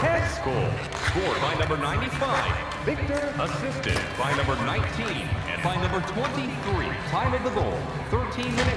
test score Scored by number 95, Victor. Assisted by number 19 and by number 23. Time of the goal, 13 minutes,